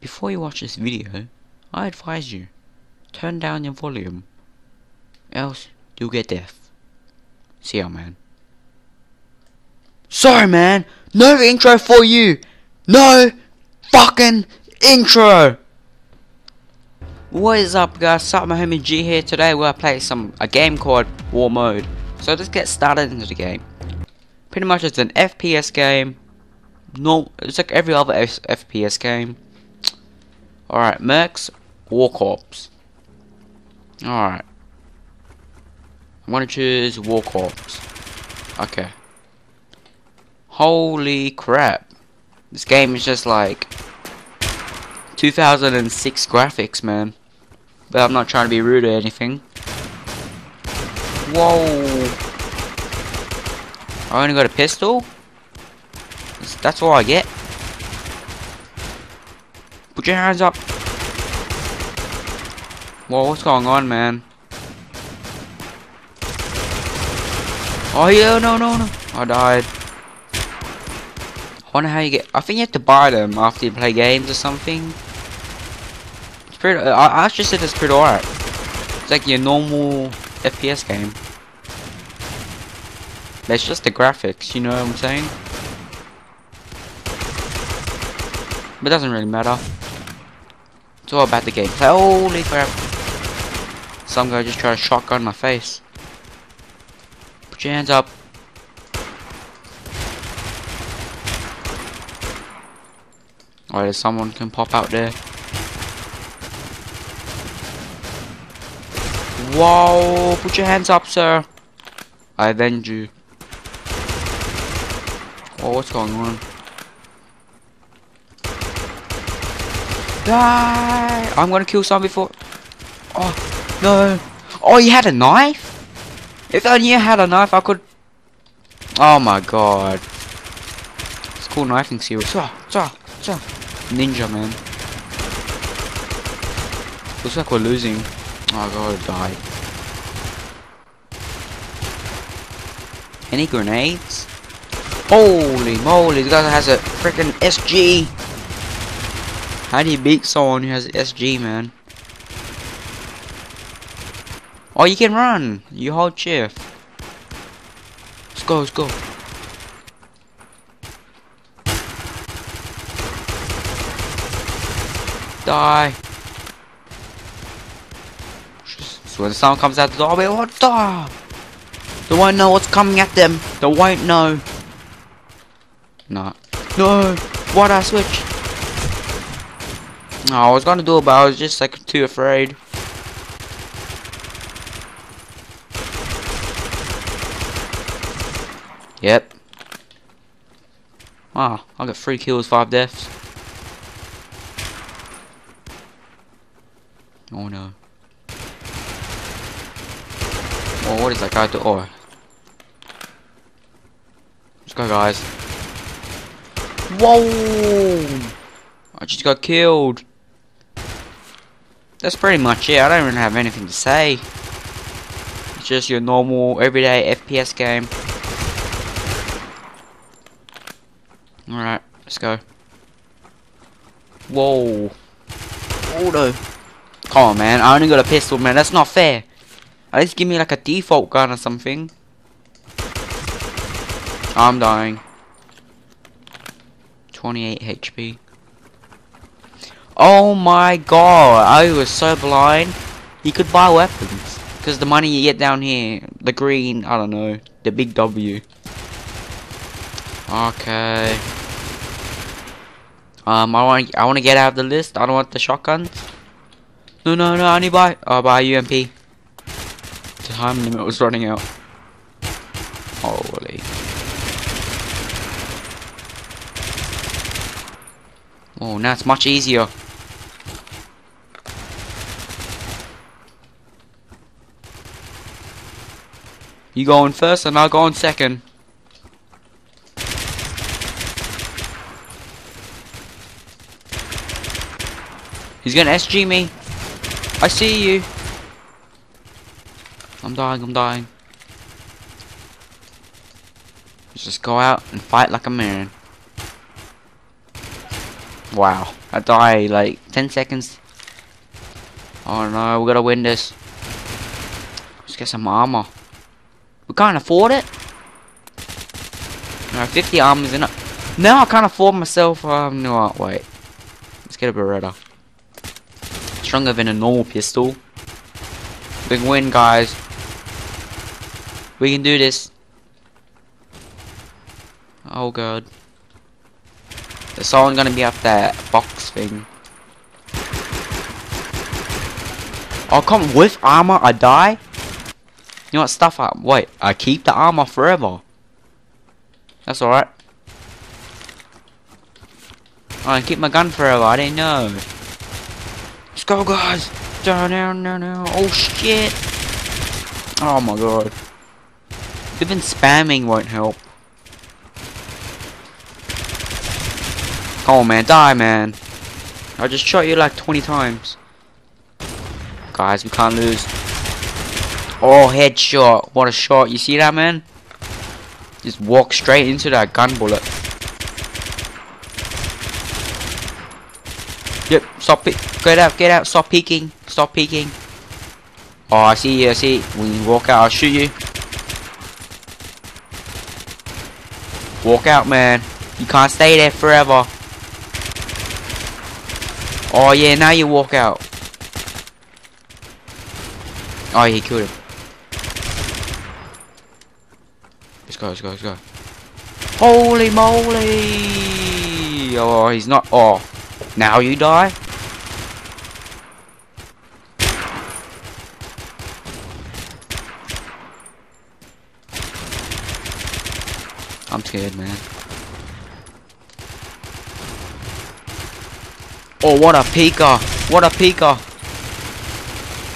before you watch this video, I advise you, turn down your volume, else you'll get deaf. See ya, man. Sorry, man. No intro for you. No fucking intro. What is up, guys? Sup, my homie G here. Today we're play some a game called Warmode. So let's get started into the game. Pretty much, it's an FPS game. No, it's like every other F FPS game. Alright, Mercs, War Corps. Alright. I'm gonna choose War Corps. Okay. Holy crap. This game is just like 2006 graphics, man. But I'm not trying to be rude or anything. Whoa. I only got a pistol? That's all I get? Put your hands up. Whoa, what's going on, man? Oh, yeah, oh, no, no, no. I died. I wonder how you get... I think you have to buy them after you play games or something. It's pretty... I, I actually said it's pretty alright. It's like your normal FPS game. It's just the graphics, you know what I'm saying? But it doesn't really matter. It's all about the gameplay. Holy crap. Some guy just tried to shotgun my face. Put your hands up. Alright, there's someone can pop out there. Whoa! Put your hands up, sir. I avenge you. Oh, what's going on? Die! I'm gonna kill some before. No. Oh, you had a knife? If only you had a knife, I could. Oh my god. It's cool knifing series. Ninja, man. Looks like we're losing. Oh, god, die. Any grenades? Holy moly, this guy has a freaking SG. How do you beat someone who has SG, man? Oh, you can run. You hold shift. Let's go, let's go. Die. So when sound comes out the door, I'll what the? They won't know what's coming at them. They won't know. Nah. No. What I switch? No, I was gonna do it, but I was just like too afraid. Yep. Wow, I got three kills, five deaths. Oh no. Oh, what is that guy doing? Oh. Let's go, guys. Whoa! I just got killed. That's pretty much it. I don't even have anything to say. It's just your normal, everyday FPS game. Alright, let's go. Whoa. Oh no. Come on, man. I only got a pistol, man. That's not fair. At least give me like a default gun or something. I'm dying. 28 HP. Oh my god, I was so blind. You could buy weapons. Because the money you get down here, the green, I don't know, the big W. Okay. Um, I want I want to get out of the list. I don't want the shotguns. No, no, no. I need buy. I'll buy UMP. The time limit was running out. Holy. Oh, now it's much easier. You go on first and I'll go on second. He's gonna SG me. I see you. I'm dying, I'm dying. Let's just go out and fight like a man. Wow. I die like 10 seconds. Oh no, we gotta win this. Let's get some armor. We can't afford it. No, 50 armors it. Now I can't afford myself. Um, no, wait. Let's get a Beretta. Stronger than a normal pistol. Big win, guys. We can do this. Oh god. There's someone gonna be up there, box thing. Oh come with armor I die? You know what stuff up. wait, I keep the armor forever. That's alright. I keep my gun forever, I didn't know. Go guys! Down, down, down, down. Oh shit! Oh my god. Even spamming won't help. Come on, man. Die, man. I just shot you like 20 times. Guys, we can't lose. Oh, headshot. What a shot. You see that, man? Just walk straight into that gun bullet. Yep, stop it. Get out, get out. Stop peeking. Stop peeking. Oh, I see you, I see. When you walk out, I'll shoot you. Walk out, man. You can't stay there forever. Oh, yeah, now you walk out. Oh, he killed him. Let's go, let's go, let's go. Holy moly! Oh, he's not. Oh, now you die? I'm scared, man. Oh, what a peeker! What a peeker!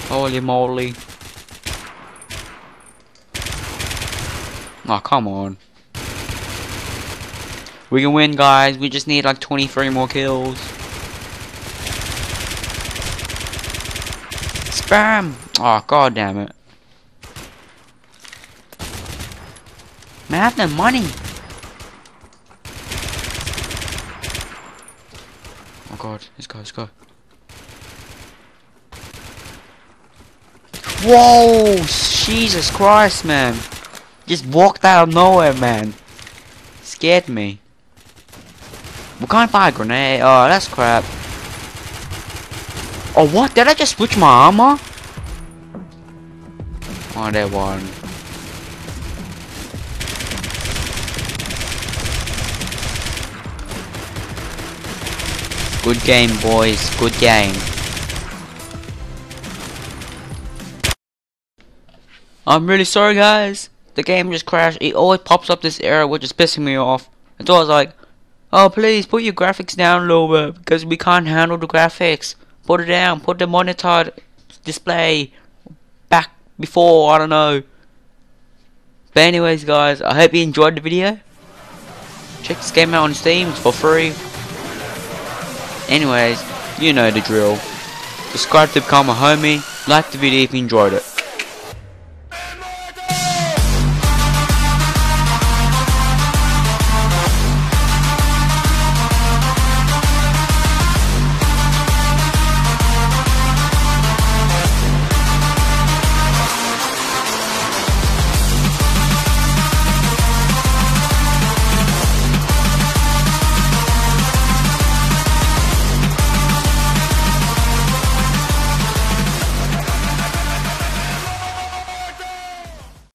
Holy moly. Oh, come on. We can win, guys. We just need like 23 more kills. Spam! Oh, god damn it. Man, I have no money. Oh god, let's go, let's go. Whoa! Jesus Christ, man. Just walked out of nowhere, man. Scared me. We can't buy a grenade. Oh, that's crap. Oh, what? Did I just switch my armor? Oh, that one. Good game, boys. Good game. I'm really sorry, guys. The game just crashed. It always pops up this error, which is pissing me off. And so I was like, oh, please put your graphics down lower because we can't handle the graphics. Put it down. Put the monitor display back before. I don't know. But anyways, guys, I hope you enjoyed the video. Check this game out on Steam. It's for free. Anyways, you know the drill. Subscribe to become a homie. Like the video if you enjoyed it.